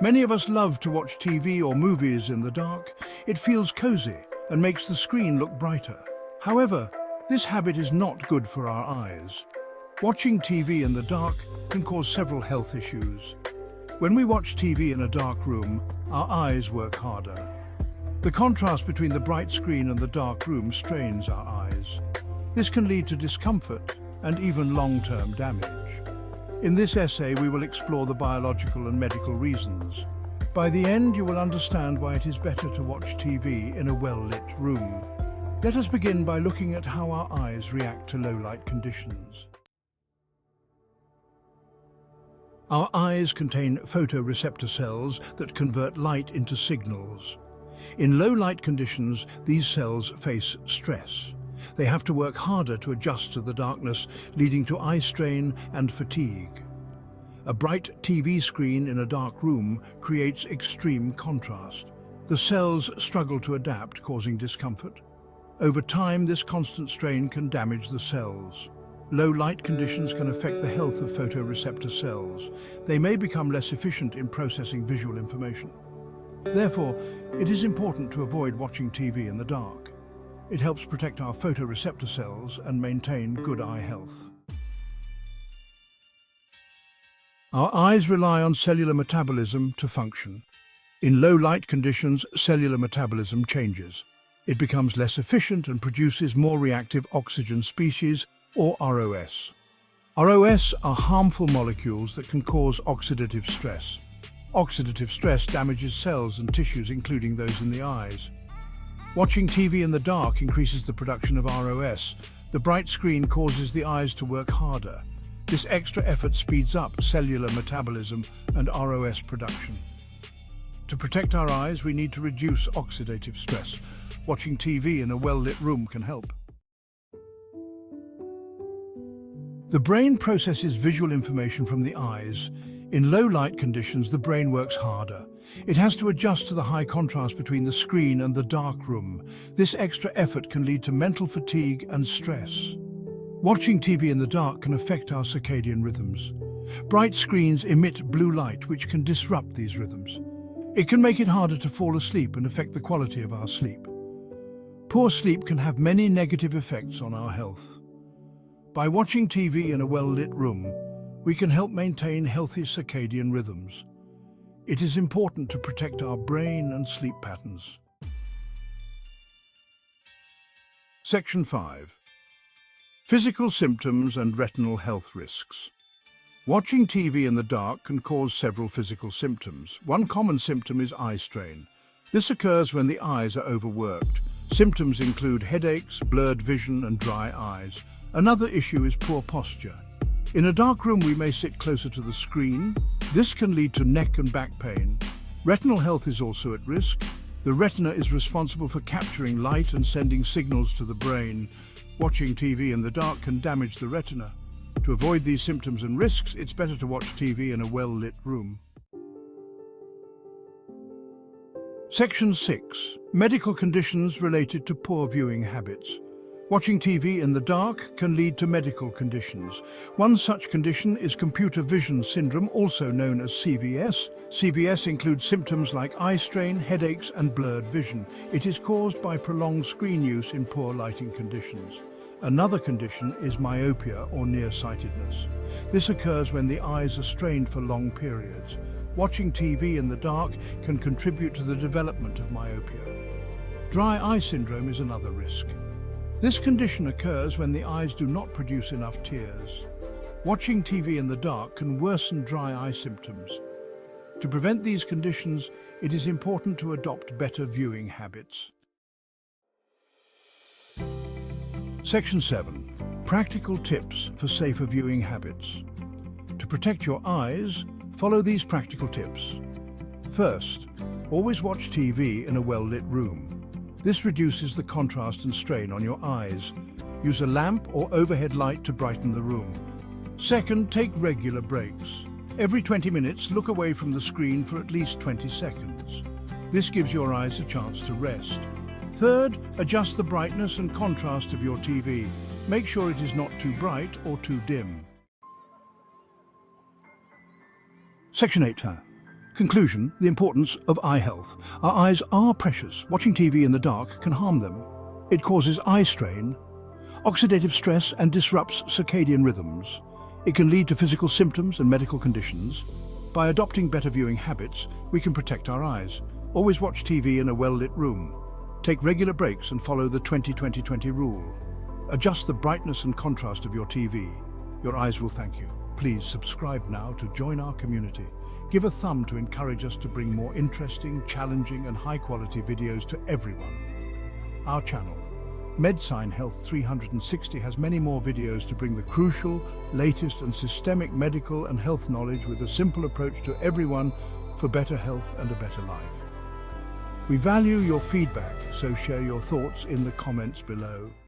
Many of us love to watch TV or movies in the dark. It feels cozy and makes the screen look brighter. However, this habit is not good for our eyes. Watching TV in the dark can cause several health issues. When we watch TV in a dark room, our eyes work harder. The contrast between the bright screen and the dark room strains our eyes. This can lead to discomfort and even long-term damage. In this essay, we will explore the biological and medical reasons. By the end, you will understand why it is better to watch TV in a well-lit room. Let us begin by looking at how our eyes react to low-light conditions. Our eyes contain photoreceptor cells that convert light into signals. In low-light conditions, these cells face stress. They have to work harder to adjust to the darkness, leading to eye strain and fatigue. A bright TV screen in a dark room creates extreme contrast. The cells struggle to adapt, causing discomfort. Over time, this constant strain can damage the cells. Low light conditions can affect the health of photoreceptor cells. They may become less efficient in processing visual information. Therefore, it is important to avoid watching TV in the dark. It helps protect our photoreceptor cells and maintain good eye health. Our eyes rely on cellular metabolism to function. In low light conditions, cellular metabolism changes. It becomes less efficient and produces more reactive oxygen species, or ROS. ROS are harmful molecules that can cause oxidative stress. Oxidative stress damages cells and tissues, including those in the eyes. Watching TV in the dark increases the production of ROS. The bright screen causes the eyes to work harder. This extra effort speeds up cellular metabolism and ROS production. To protect our eyes, we need to reduce oxidative stress. Watching TV in a well-lit room can help. The brain processes visual information from the eyes. In low light conditions, the brain works harder. It has to adjust to the high contrast between the screen and the dark room. This extra effort can lead to mental fatigue and stress. Watching TV in the dark can affect our circadian rhythms. Bright screens emit blue light, which can disrupt these rhythms. It can make it harder to fall asleep and affect the quality of our sleep. Poor sleep can have many negative effects on our health. By watching TV in a well-lit room, we can help maintain healthy circadian rhythms. It is important to protect our brain and sleep patterns. Section 5. Physical symptoms and retinal health risks. Watching TV in the dark can cause several physical symptoms. One common symptom is eye strain. This occurs when the eyes are overworked. Symptoms include headaches, blurred vision and dry eyes. Another issue is poor posture. In a dark room, we may sit closer to the screen. This can lead to neck and back pain. Retinal health is also at risk. The retina is responsible for capturing light and sending signals to the brain. Watching TV in the dark can damage the retina. To avoid these symptoms and risks, it's better to watch TV in a well-lit room. Section 6. Medical conditions related to poor viewing habits. Watching TV in the dark can lead to medical conditions. One such condition is computer vision syndrome, also known as CVS. CVS includes symptoms like eye strain, headaches and blurred vision. It is caused by prolonged screen use in poor lighting conditions. Another condition is myopia or nearsightedness. This occurs when the eyes are strained for long periods. Watching TV in the dark can contribute to the development of myopia. Dry eye syndrome is another risk. This condition occurs when the eyes do not produce enough tears. Watching TV in the dark can worsen dry eye symptoms. To prevent these conditions, it is important to adopt better viewing habits. Section 7. Practical tips for safer viewing habits. To protect your eyes, follow these practical tips. First, always watch TV in a well-lit room. This reduces the contrast and strain on your eyes. Use a lamp or overhead light to brighten the room. Second, take regular breaks. Every 20 minutes, look away from the screen for at least 20 seconds. This gives your eyes a chance to rest. Third, adjust the brightness and contrast of your TV. Make sure it is not too bright or too dim. Section 8. Conclusion, the importance of eye health. Our eyes are precious. Watching TV in the dark can harm them. It causes eye strain, oxidative stress and disrupts circadian rhythms. It can lead to physical symptoms and medical conditions. By adopting better viewing habits, we can protect our eyes. Always watch TV in a well-lit room. Take regular breaks and follow the 20-20-20 rule. Adjust the brightness and contrast of your TV. Your eyes will thank you. Please subscribe now to join our community. Give a thumb to encourage us to bring more interesting, challenging and high-quality videos to everyone. Our channel, MedicineHealth 360 has many more videos to bring the crucial, latest and systemic medical and health knowledge with a simple approach to everyone for better health and a better life. We value your feedback, so share your thoughts in the comments below.